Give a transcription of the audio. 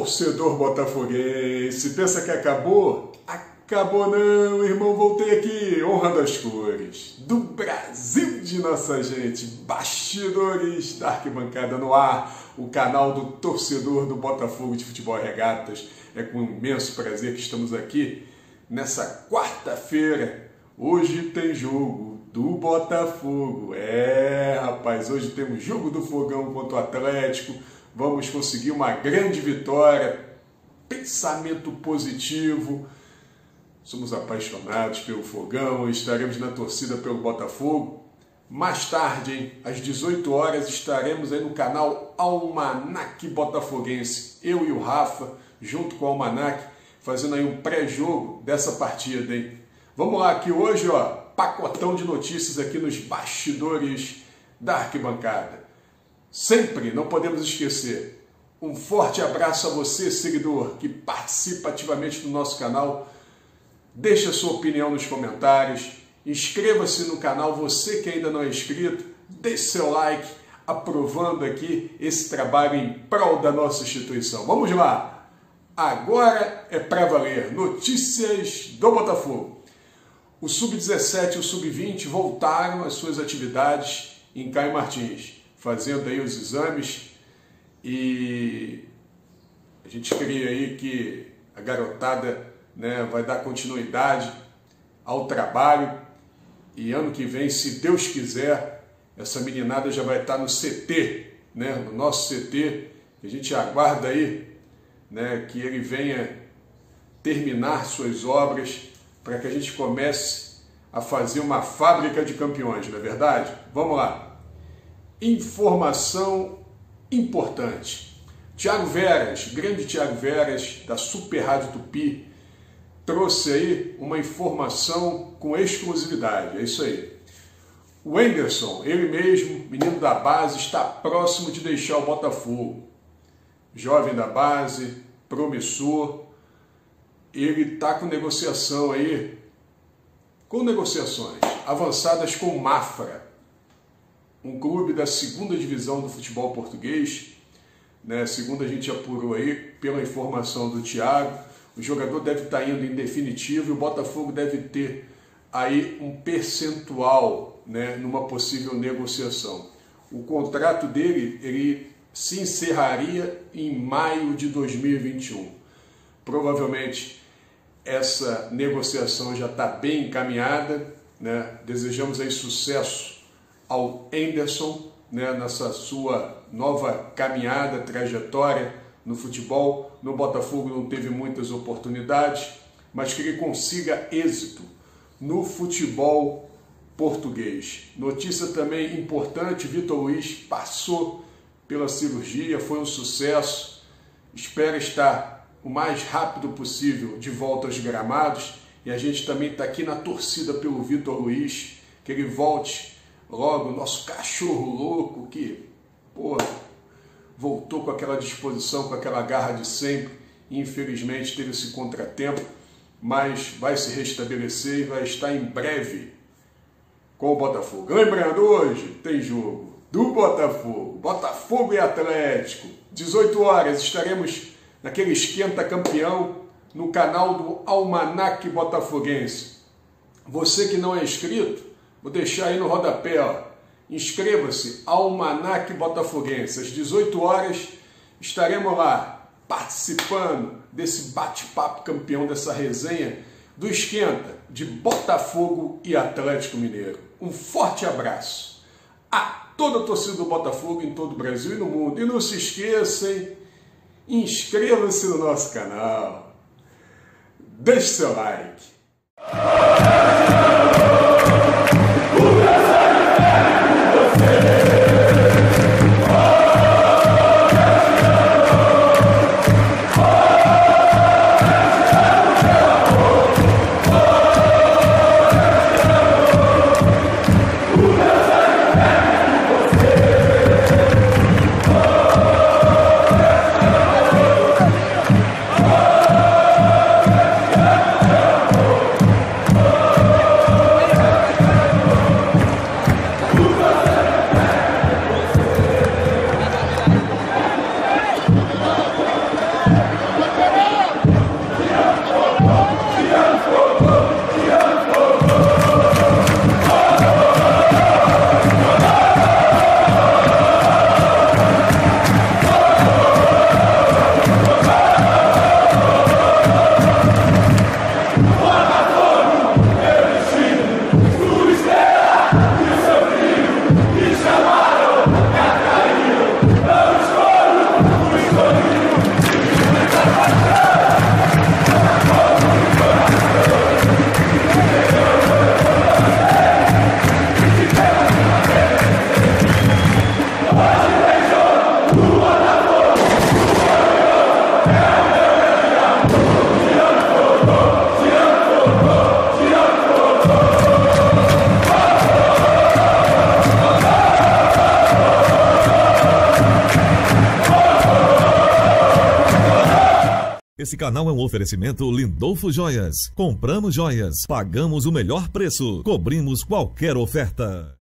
torcedor botafoguense, pensa que acabou? Acabou não, irmão, voltei aqui, honra das cores, do Brasil de nossa gente, bastidores da arquibancada no ar, o canal do torcedor do Botafogo de Futebol Regatas. É com imenso prazer que estamos aqui nessa quarta-feira. Hoje tem jogo do Botafogo. É, rapaz, hoje temos jogo do Fogão contra o Atlético vamos conseguir uma grande vitória. Pensamento positivo. Somos apaixonados pelo Fogão, estaremos na torcida pelo Botafogo. Mais tarde, hein, às 18 horas, estaremos aí no canal Almanac Botafoguense. Eu e o Rafa, junto com o Almanac, fazendo aí um pré-jogo dessa partida, hein? Vamos lá, aqui hoje, ó, pacotão de notícias aqui nos bastidores da arquibancada. Sempre não podemos esquecer. Um forte abraço a você, seguidor, que participa ativamente do nosso canal. Deixe a sua opinião nos comentários. Inscreva-se no canal, você que ainda não é inscrito. Deixe seu like, aprovando aqui esse trabalho em prol da nossa instituição. Vamos lá! Agora é para valer. Notícias do Botafogo. O Sub-17 e o Sub-20 voltaram às suas atividades em Caio Martins fazendo aí os exames e a gente crê aí que a garotada né, vai dar continuidade ao trabalho e ano que vem, se Deus quiser, essa meninada já vai estar no CT, né, no nosso CT, a gente aguarda aí né, que ele venha terminar suas obras para que a gente comece a fazer uma fábrica de campeões, não é verdade? Vamos lá! Informação importante. Tiago Veras, grande Tiago Veras, da Super Rádio Tupi, trouxe aí uma informação com exclusividade. É isso aí. O Anderson, ele mesmo, menino da base, está próximo de deixar o Botafogo. Jovem da base, promissor. Ele está com negociação aí, com negociações avançadas com Mafra um clube da segunda divisão do futebol português, né? segundo a gente apurou aí, pela informação do Thiago, o jogador deve estar indo em definitivo e o Botafogo deve ter aí um percentual né, numa possível negociação. O contrato dele ele se encerraria em maio de 2021. Provavelmente essa negociação já está bem encaminhada. Né? Desejamos aí sucesso ao Anderson né, nessa sua nova caminhada, trajetória no futebol. No Botafogo não teve muitas oportunidades, mas que ele consiga êxito no futebol português. Notícia também importante: Vitor Luiz passou pela cirurgia, foi um sucesso. Espera estar o mais rápido possível de volta aos gramados. E a gente também está aqui na torcida pelo Vitor Luiz, que ele volte logo nosso cachorro louco que, pô, voltou com aquela disposição, com aquela garra de sempre. Infelizmente teve esse contratempo, mas vai se restabelecer e vai estar em breve com o Botafogo. Lembrando, hoje tem jogo do Botafogo, Botafogo e Atlético. 18 horas estaremos naquele esquenta campeão no canal do Almanac Botafoguense. Você que não é inscrito, Vou deixar aí no rodapé, ó. Inscreva-se, Almanac Botafoguense. Às 18 horas estaremos lá participando desse bate-papo campeão, dessa resenha do Esquenta de Botafogo e Atlético Mineiro. Um forte abraço a toda a torcida do Botafogo em todo o Brasil e no mundo. E não se esqueçam, inscreva-se no nosso canal. Deixe seu like. Esse canal é um oferecimento Lindolfo Joias. Compramos joias, pagamos o melhor preço, cobrimos qualquer oferta.